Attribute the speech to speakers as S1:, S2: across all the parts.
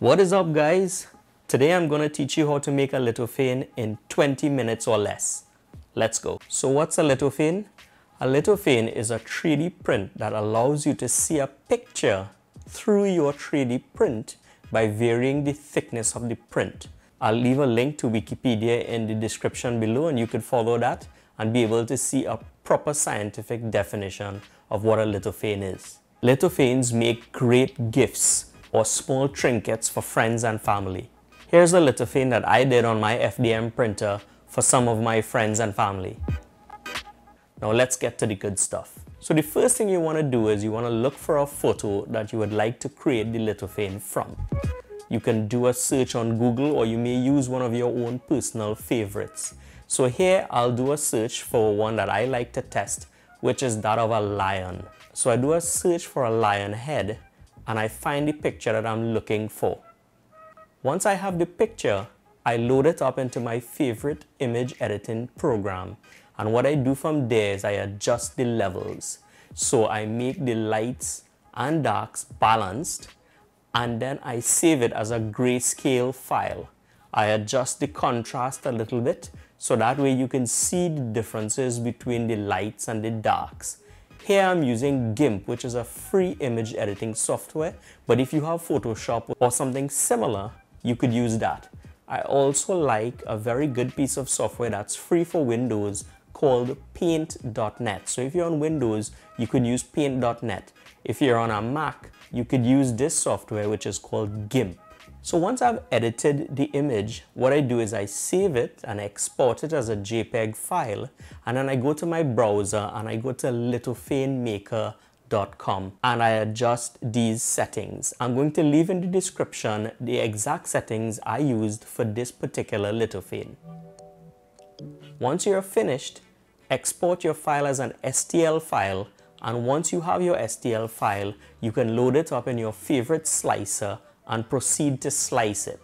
S1: What is up guys? Today I'm going to teach you how to make a lithophane in 20 minutes or less. Let's go. So what's a lithophane? A lithophane is a 3D print that allows you to see a picture through your 3D print by varying the thickness of the print. I'll leave a link to Wikipedia in the description below and you could follow that and be able to see a proper scientific definition of what a lithophane is. Lithophanes make great gifts or small trinkets for friends and family. Here's a lithophane that I did on my FDM printer for some of my friends and family. Now let's get to the good stuff. So the first thing you want to do is you want to look for a photo that you would like to create the lithophane from. You can do a search on Google or you may use one of your own personal favorites. So here I'll do a search for one that I like to test, which is that of a lion. So I do a search for a lion head and I find the picture that I'm looking for. Once I have the picture, I load it up into my favorite image editing program. And what I do from there is I adjust the levels. So I make the lights and darks balanced and then I save it as a grayscale file. I adjust the contrast a little bit so that way you can see the differences between the lights and the darks. Here I'm using GIMP, which is a free image editing software, but if you have Photoshop or something similar, you could use that. I also like a very good piece of software that's free for Windows called paint.net. So if you're on Windows, you could use paint.net. If you're on a Mac, you could use this software which is called GIMP. So once I've edited the image, what I do is I save it and I export it as a JPEG file. And then I go to my browser and I go to lithophanemaker.com and I adjust these settings. I'm going to leave in the description the exact settings I used for this particular lithophane. Once you're finished, export your file as an STL file and once you have your STL file, you can load it up in your favorite slicer and proceed to slice it.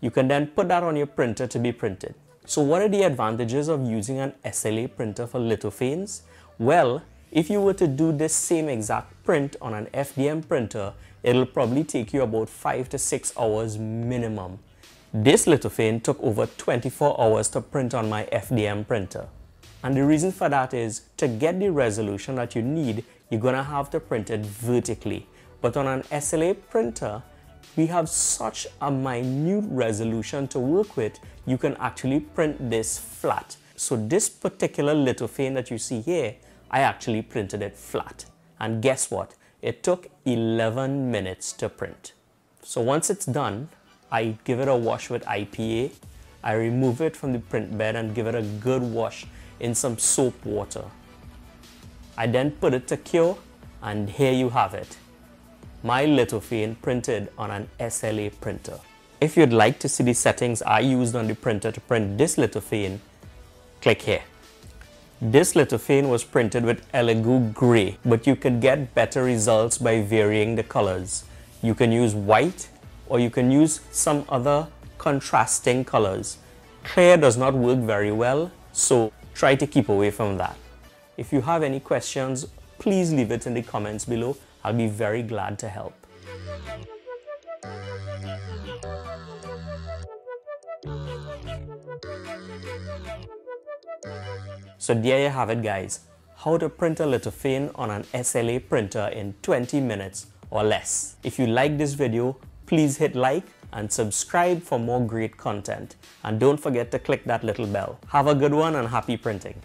S1: You can then put that on your printer to be printed. So what are the advantages of using an SLA printer for lithophanes? Well, if you were to do this same exact print on an FDM printer, it'll probably take you about 5 to 6 hours minimum. This lithophane took over 24 hours to print on my FDM printer. And the reason for that is to get the resolution that you need, you're gonna have to print it vertically. But on an SLA printer, we have such a minute resolution to work with, you can actually print this flat. So this particular lithophane that you see here, I actually printed it flat. And guess what? It took 11 minutes to print. So once it's done, I give it a wash with IPA. I remove it from the print bed and give it a good wash in some soap water. I then put it to cure and here you have it my lithophane printed on an SLA printer. If you'd like to see the settings I used on the printer to print this lithophane, click here. This lithophane was printed with Elegoo Grey, but you could get better results by varying the colors. You can use white or you can use some other contrasting colors. Clear does not work very well, so try to keep away from that. If you have any questions, please leave it in the comments below I'll be very glad to help. So there you have it guys, how to print a lithophane on an SLA printer in 20 minutes or less. If you like this video, please hit like and subscribe for more great content. And don't forget to click that little bell. Have a good one and happy printing.